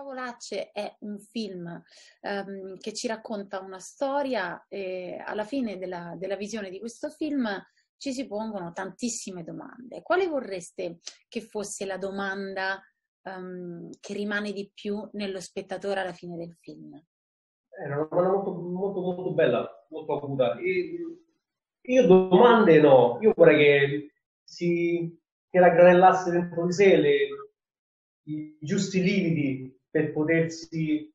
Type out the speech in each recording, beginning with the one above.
Favolacce è un film um, che ci racconta una storia e alla fine della, della, visione di questo film ci si pongono tantissime domande. Quale vorreste che fosse la domanda um, che rimane di più nello spettatore alla fine del film? È una domanda molto, molto, molto bella, molto acuta. io domande no, io vorrei che si che raggranellasse dentro di sé le, i giusti limiti per potersi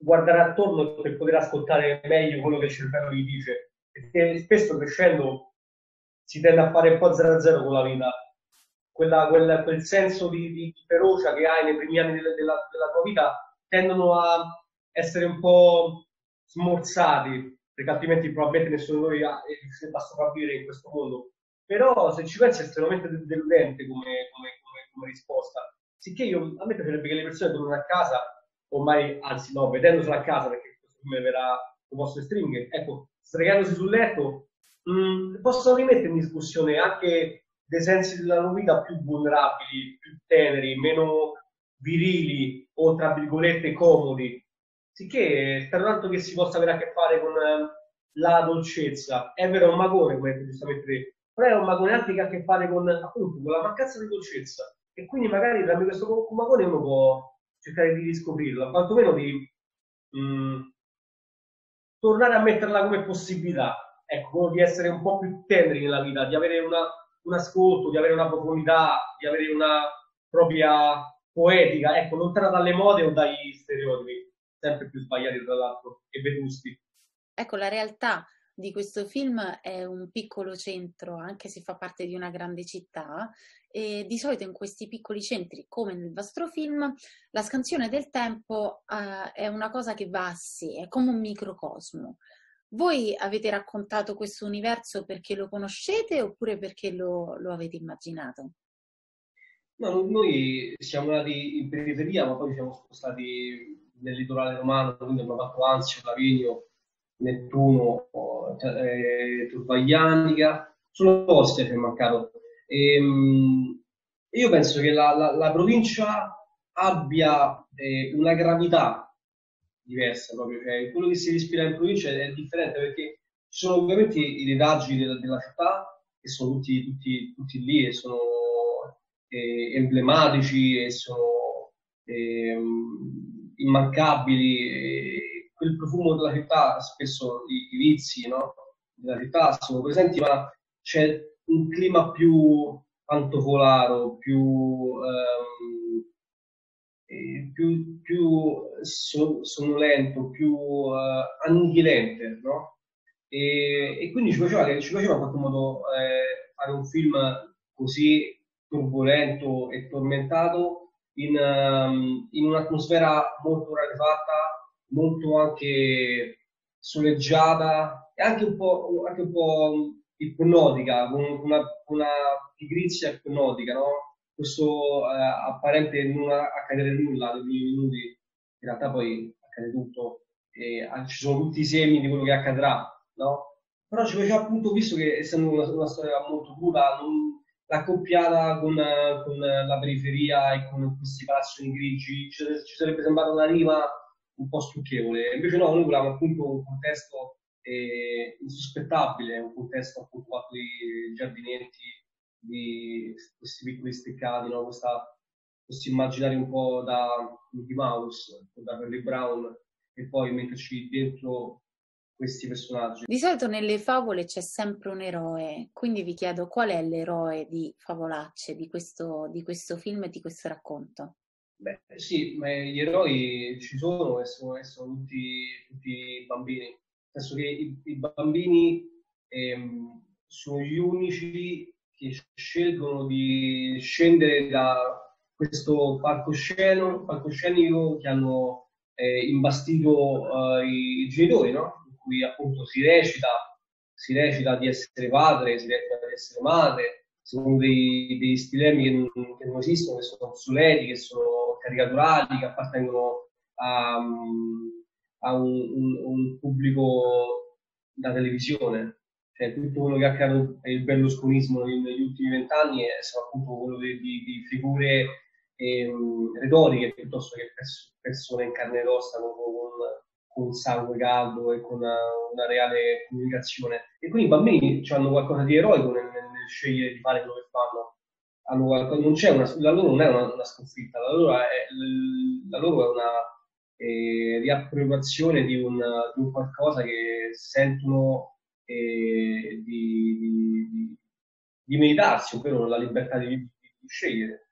guardare attorno per poter ascoltare meglio quello che il cervello gli dice. Perché spesso crescendo si tende a fare un po' 0-0 con la vita. Quella, quel, quel, senso di, di, ferocia che hai nei primi anni della, della, della tua vita tendono a essere un po' smorzati, perché altrimenti probabilmente nessuno di noi riuscirebbe a sopravvivere in questo mondo. Però se ci pensi è estremamente deludente come, come, come, come risposta. Sicché io, a me piacerebbe che le persone tornano a casa, ormai, anzi no, vedendosela a casa, perché questo film verrà proposto in stringhe, ecco, sdraiandosi sul letto, mh, mm, possono rimettere in discussione anche dei sensi della loro vita più vulnerabili, più teneri, meno virili o tra virgolette comodi. Sicché spero tanto che si possa avere a che fare con eh, la dolcezza. È vero, è un magone, come giustamente però è un magone anche che ha a che fare con, appunto, con la mancanza di dolcezza. E quindi magari tramite questo magone uno può cercare di riscoprirlo, quantomeno di mh, mm, tornare a metterla come possibilità. Ecco, di essere un po' più teneri nella vita, di avere una, un ascolto, di avere una profondità, di avere una propria poetica, ecco, lontana dalle mode o dagli stereotipi, sempre più sbagliati tra l'altro e vetusti. Ecco, la realtà di questo film è un piccolo centro, anche se fa parte di una grande città, e di solito in questi piccoli centri, come nel vostro film, la scansione del tempo uh, è una cosa che va a sé, è come un microcosmo. Voi avete raccontato questo universo perché lo conoscete oppure perché lo, lo avete immaginato? No, noi siamo nati in periferia, ma poi siamo spostati nel litorale romano, quindi abbiamo fatto Anzio, Lavinio, Nettuno, eh, Turvaglianica, solo Ostia ci è mancato. E, ehm, io penso che la, la, la provincia abbia eh, una gravità diversa proprio, cioè quello che si respira in provincia è differente perché ci sono ovviamente i retaggi della, della città che sono tutti, tutti, tutti lì e sono eh, emblematici e sono eh, immancabili quel profumo della città, spesso i, i vizi no? della città sono presenti, ma c'è un clima più pantofolaro, più, ehm, più, più sonolento, più eh, annichilente, no? E, e, quindi ci faceva, ci faceva in qualche modo eh, fare un film così turbolento e tormentato in, um, in un'atmosfera molto rarefatta molto anche soleggiata e anche un po', anche un po ipnotica, con una, una pigrizia ipnotica, no? Questo eh, apparente non accadere nulla primi minuti, in realtà poi accade tutto, e ci sono tutti i semi di quello che accadrà, no? Però ci faceva appunto, visto che essendo una, una storia molto cruda, l'accoppiata con, con, la periferia e con questi palazzoni grigi, ci sarebbe sembrata una rima un po' stucchevole. Invece no, noi volevamo appunto un contesto eh, insospettabile, un contesto appunto fatto di giardinetti, di questi piccoli steccati, no? Questa, questo immaginario un po' da Mickey Mouse, da Perry Brown, e poi metterci dentro questi personaggi. Di solito nelle favole c'è sempre un eroe, quindi vi chiedo qual è l'eroe di Favolacce, di questo, di questo film e di questo racconto. Beh, sì, ma gli eroi ci sono e sono, e sono tutti, tutti, bambini. Nel senso che i, i bambini ehm, sono gli unici che scelgono di scendere da questo palcoscenico, che hanno eh, imbastito eh, i, i, genitori, no? In cui appunto si recita, si recita di essere padre, si recita di essere madre, sono dei, dei stilemi che non, che non esistono, che sono obsoleti, che sono caricaturali che appartengono a, a un, un, un, pubblico da televisione. Cioè, tutto quello che ha creato il berlusconismo negli ultimi vent'anni è appunto quello di, di, di figure ehm, retoriche piuttosto che persone in carne ed ossa con, con, sangue caldo e con una, una, reale comunicazione. E quindi i bambini hanno qualcosa di eroico nel, nel scegliere di fare quello che fanno. C'è una, la loro non è una, una sconfitta, la loro è, la loro è una eh, riappropriazione di di un qualcosa che sentono eh, di, di, di, meritarsi, ovvero la libertà di scegliere.